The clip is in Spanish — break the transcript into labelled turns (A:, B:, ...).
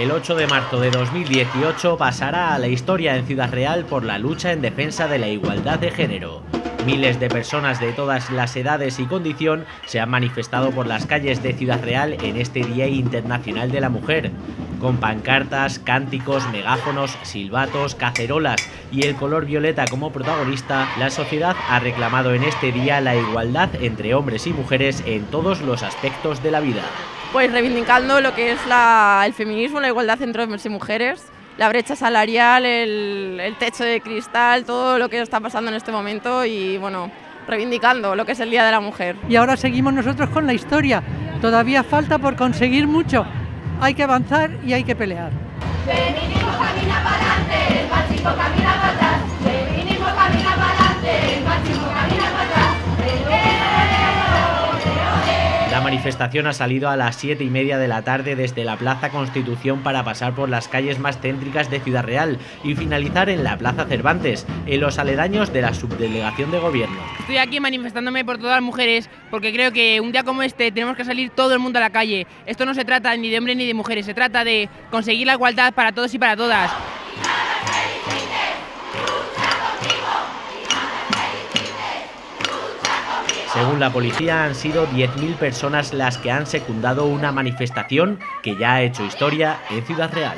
A: El 8 de marzo de 2018 pasará a la historia en Ciudad Real por la lucha en defensa de la igualdad de género. Miles de personas de todas las edades y condición se han manifestado por las calles de Ciudad Real en este Día Internacional de la Mujer, con pancartas, cánticos, megáfonos, silbatos, cacerolas y el color violeta como protagonista, la sociedad ha reclamado en este día la igualdad entre hombres y mujeres en todos los aspectos de la vida.
B: Pues reivindicando lo que es la, el feminismo, la igualdad entre hombres y mujeres, la brecha salarial, el, el techo de cristal, todo lo que está pasando en este momento y bueno, reivindicando lo que es el Día de la Mujer.
C: Y ahora seguimos nosotros con la historia. Todavía falta por conseguir mucho. Hay que avanzar y hay que pelear.
D: Feminismo camina para adelante, el machismo camina para
A: manifestación ha salido a las 7 y media de la tarde desde la Plaza Constitución para pasar por las calles más céntricas de Ciudad Real y finalizar en la Plaza Cervantes, en los aledaños de la subdelegación de gobierno.
E: Estoy aquí manifestándome por todas las mujeres porque creo que un día como este tenemos que salir todo el mundo a la calle. Esto no se trata ni de hombres ni de mujeres, se trata de conseguir la igualdad para todos y para todas.
A: Según la policía, han sido 10.000 personas las que han secundado una manifestación que ya ha hecho historia en Ciudad Real.